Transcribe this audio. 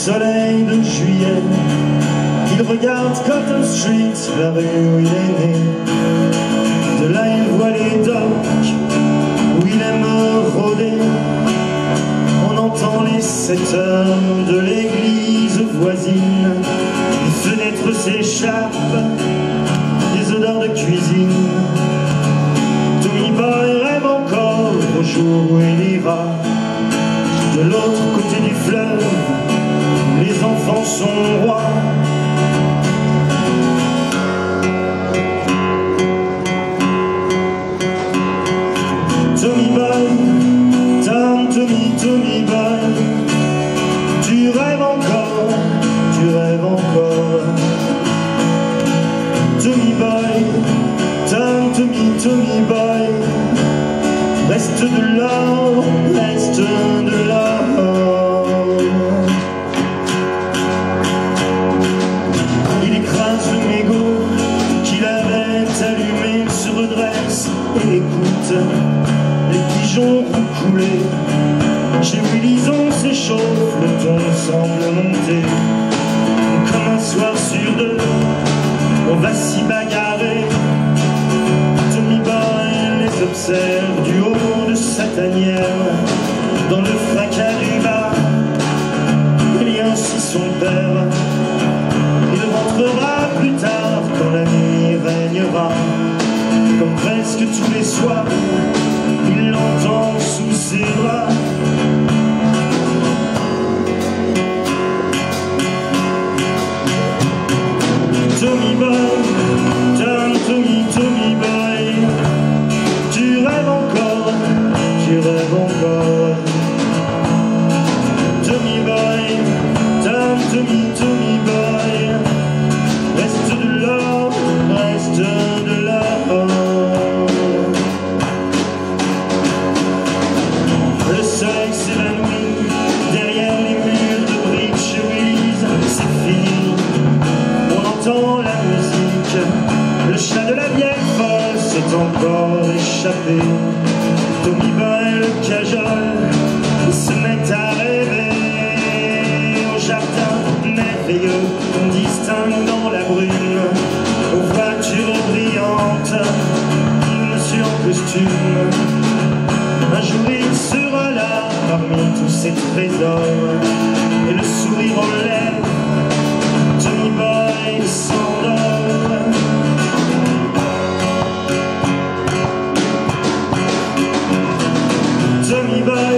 soleil de juillet. Il regarde Cotton Street, la rue où il est né. De là il voit les docks où il aime rôder. On entend les sept heures de l'église voisine. Les fenêtres s'échappent, des odeurs de cuisine. Tommy Boy rêve encore au jour où il ira. De l'autre côté du fleuve, sont rois. Tommy Boy, Tom, Tommy, Tommy Boy, tu rêves encore, tu rêves encore. Tommy Boy, Tom, Tommy, Tommy Boy, les pigeons couler. Chez Willison s'échauffe, le ton semble monter. Comme un soir sur deux, on va s'y bagarrer. Tommy Boy les observe du haut de sa tanière. Dans le fracas presque tous les soirs, il l'entend sous ses bras. Encore échappé. Tommy le cajole, se met à rêver au jardin merveilleux qu'on distingue dans la brume, aux voitures brillantes, monsieur en costume. Un jour il sera là parmi tous ces trésors et le sourire en lèvres. Tommy